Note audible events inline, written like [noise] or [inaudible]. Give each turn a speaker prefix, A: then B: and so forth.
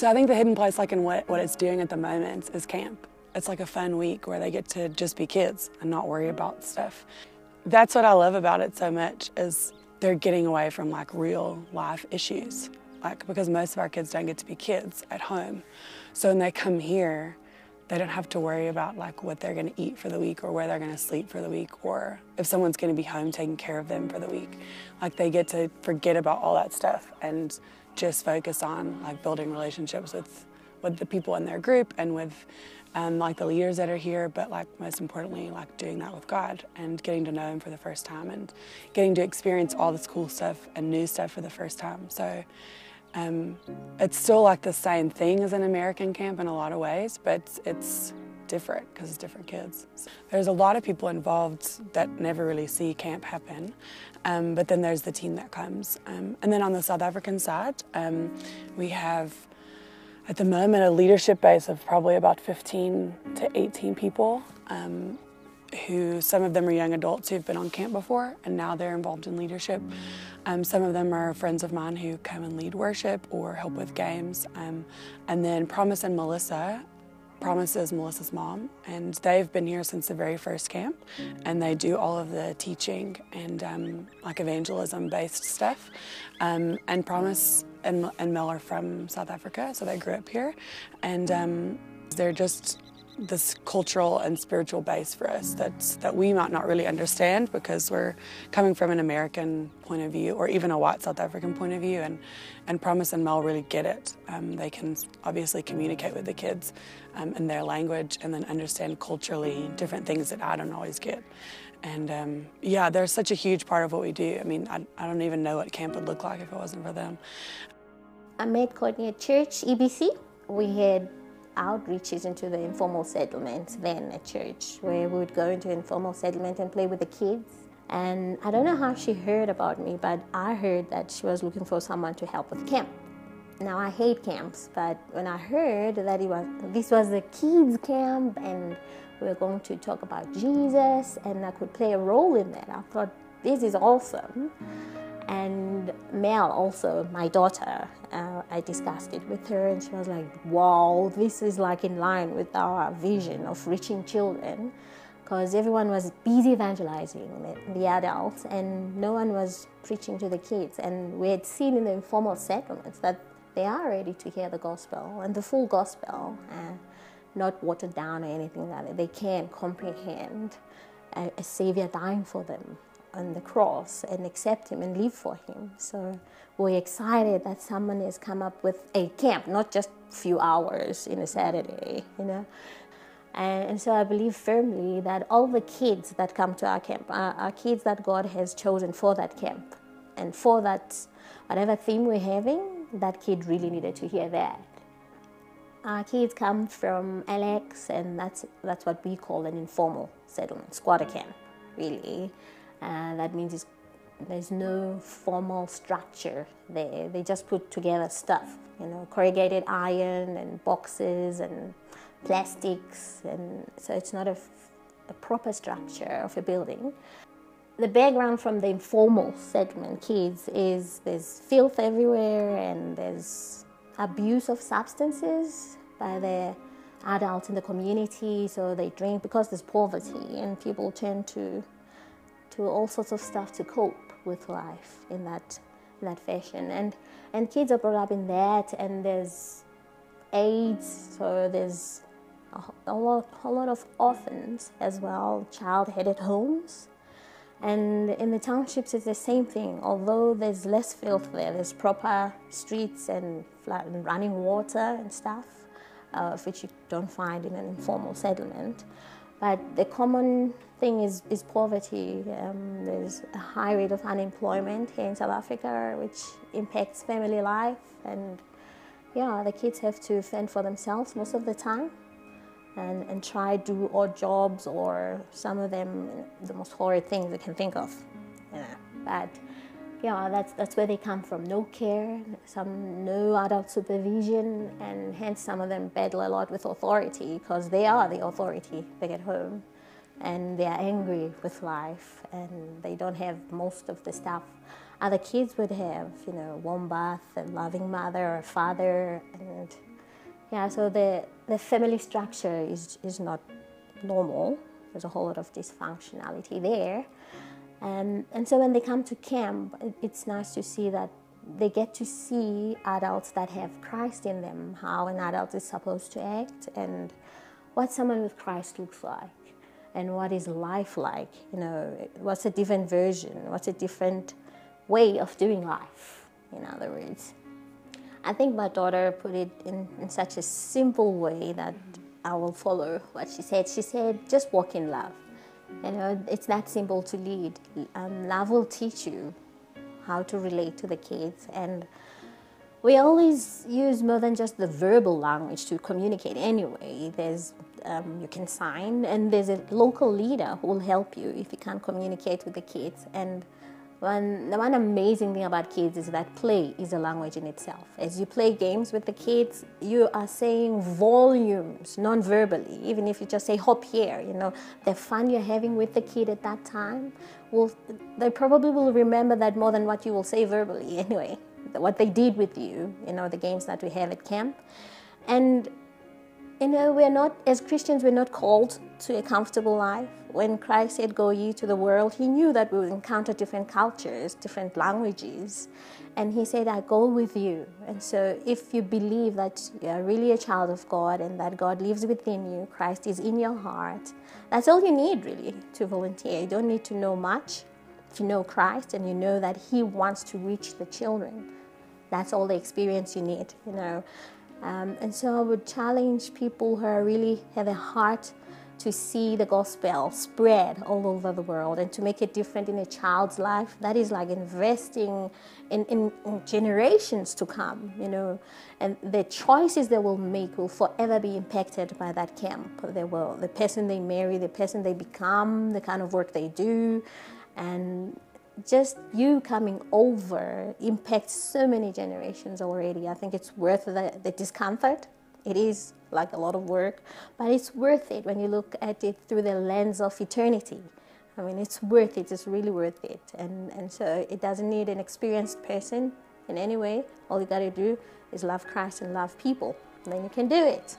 A: So I think the hidden place, like in what, what it's doing at the moment, is camp. It's like a fun week where they get to just be kids and not worry about stuff. That's what I love about it so much is they're getting away from like real life issues. Like because most of our kids don't get to be kids at home. So when they come here, they don't have to worry about like what they're going to eat for the week or where they're going to sleep for the week or if someone's going to be home taking care of them for the week. Like they get to forget about all that stuff and just focus on like building relationships with with the people in their group and with um, like the leaders that are here, but like most importantly, like doing that with God and getting to know Him for the first time and getting to experience all this cool stuff and new stuff for the first time. So um, it's still like the same thing as an American camp in a lot of ways, but it's different because it's different kids. There's a lot of people involved that never really see camp happen, um, but then there's the team that comes. Um, and then on the South African side, um, we have at the moment a leadership base of probably about 15 to 18 people um, who some of them are young adults who've been on camp before and now they're involved in leadership. Um, some of them are friends of mine who come and lead worship or help with games. Um, and then Promise and Melissa Promise is Melissa's mom, and they've been here since the very first camp, and they do all of the teaching and um, like evangelism-based stuff. Um, and Promise and, and Mel are from South Africa, so they grew up here, and um, they're just this cultural and spiritual base for us that's, that we might not really understand because we're coming from an American point of view or even a white South African point of view and, and Promise and Mel really get it. Um, they can obviously communicate with the kids um, in their language and then understand culturally different things that I don't always get. And um, yeah, they're such a huge part of what we do. I mean, I, I don't even know what camp would look like if it wasn't for them.
B: I met Courtney at church, EBC. We had outreaches into the informal settlements then at church, where we would go into informal settlement and play with the kids. And I don't know how she heard about me, but I heard that she was looking for someone to help with camp. Now I hate camps, but when I heard that it was this was the kids camp and we were going to talk about Jesus and I could play a role in that, I thought this is awesome. And Mel, also my daughter, uh, I discussed it with her, and she was like, "Wow, this is like in line with our vision of reaching children." Because everyone was busy evangelizing the, adults, and no one was preaching to the kids. And we had seen in the informal settlements that they are ready to hear the gospel and the full gospel, uh, not watered down or anything like that. They can comprehend a, a savior dying for them on the cross and accept Him and live for Him. So we're excited that someone has come up with a camp, not just few hours in a Saturday, you know. And, and so I believe firmly that all the kids that come to our camp are, are kids that God has chosen for that camp. And for that, whatever theme we're having, that kid really needed to hear that. Our kids come from Alex, and that's, that's what we call an informal settlement, squatter camp, really. Uh, that means there's no formal structure there. They just put together stuff, you know, corrugated iron and boxes and plastics, and so it's not a, a proper structure of a building. The background from the informal segment kids is there's filth everywhere and there's abuse of substances by the adults in the community, so they drink because there's poverty and people tend to to all sorts of stuff to cope with life in that in that fashion. And and kids are brought up in that, and there's AIDS, so there's a, a lot a lot of orphans as well, child-headed homes. And in the townships, it's the same thing. Although there's less filth there, there's proper streets and, flat, and running water and stuff, uh, which you don't find in an informal settlement. But the common thing is, is poverty. Um, there's a high rate of unemployment here in South Africa, which impacts family life. And yeah, the kids have to fend for themselves most of the time and, and try do odd jobs or some of them the most horrid things they can think of. Yeah. But yeah, that's that's where they come from. No care, some no adult supervision, and hence some of them battle a lot with authority because they are the authority back at home, and they are angry with life, and they don't have most of the stuff other kids would have. You know, a warm bath, a loving mother or father, and Yeah, so the, the family structure is, is not normal. There's a whole lot of dysfunctionality there. And, and so when they come to camp, it's nice to see that they get to see adults that have Christ in them, how an adult is supposed to act, and what someone with Christ looks like, and what is life like. You know, what's a different version? What's a different way of doing life? In other words, I think my daughter put it in, in such a simple way that I will follow what she said. She said, "Just walk in love." You know, it's that simple to lead. Um, love will teach you how to relate to the kids and we always use more than just the verbal language to communicate anyway there's um, you can sign and there's a local leader who will help you if you can't communicate with the kids and one, the one amazing thing about kids is that play is a language in itself. As you play games with the kids, you are saying volumes non-verbally. Even if you just say hop here, you know, the fun you're having with the kid at that time, will they probably will remember that more than what you will say verbally [laughs] anyway. What they did with you, you know, the games that we have at camp. And you know, we're not, as Christians, we're not called to a comfortable life. When Christ said, Go ye to the world, he knew that we would encounter different cultures, different languages. And he said, I go with you. And so, if you believe that you're really a child of God and that God lives within you, Christ is in your heart, that's all you need really to volunteer. You don't need to know much. If you know Christ and you know that He wants to reach the children, that's all the experience you need, you know. Um, and so I would challenge people who really have a heart to see the gospel spread all over the world and to make it different in a child's life. That is like investing in, in, in generations to come, you know. And the choices they will make will forever be impacted by that camp. They will, the person they marry, the person they become, the kind of work they do. And just you coming over impacts so many generations already. I think it's worth the, the discomfort. It is like a lot of work, but it's worth it when you look at it through the lens of eternity. I mean, it's worth it. It's really worth it. And, and so it doesn't need an experienced person in any way. All you got to do is love Christ and love people. And then you can do it.